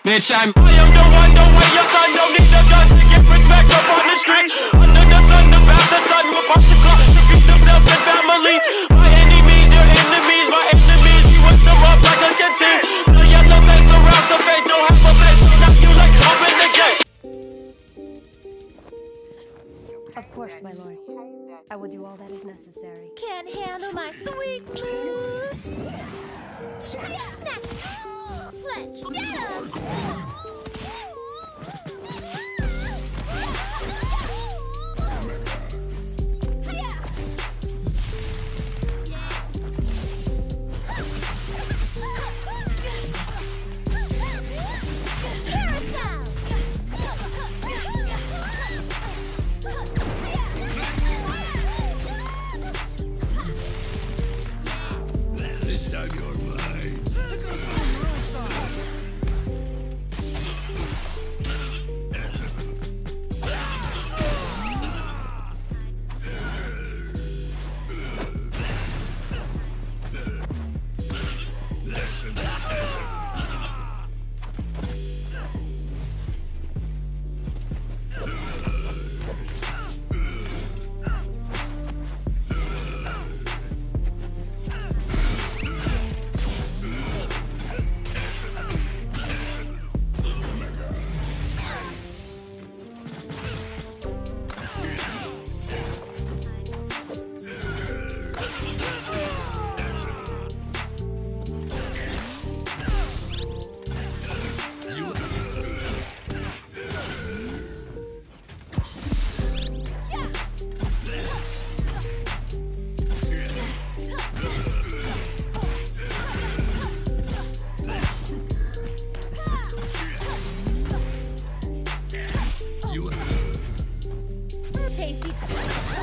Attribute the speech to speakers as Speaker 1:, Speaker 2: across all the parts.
Speaker 1: Bitch, I'm I am the one, the way your son don't need a gun to get respect up on the street. Under the sun, the back, the sun will pop the clock to feed themselves and family. My enemies, your enemies, my enemies, we whip them up like a canteen. The yellow tape surrounds the fate, don't have a face, so now you like open the gate.
Speaker 2: Of course, my lord. I will do all that is necessary.
Speaker 3: Can't handle my sweet moves. Snatch. Sledge. Get him. Tasty.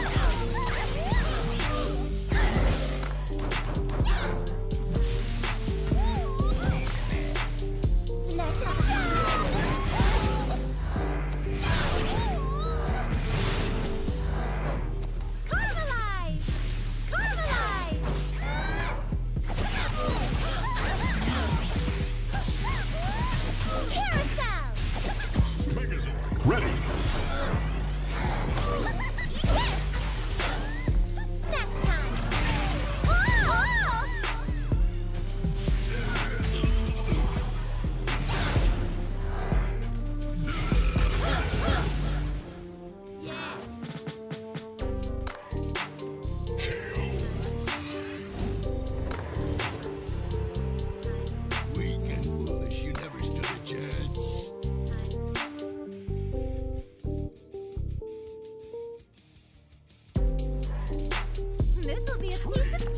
Speaker 4: This will be a
Speaker 3: piece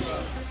Speaker 3: Wow.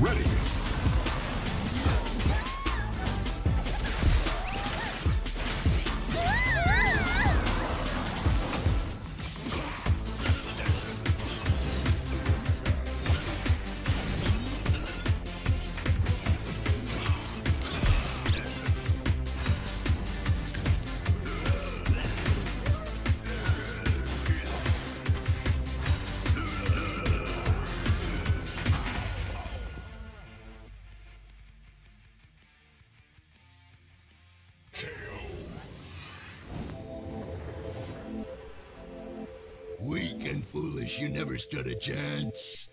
Speaker 4: Ready.
Speaker 5: You never stood a chance.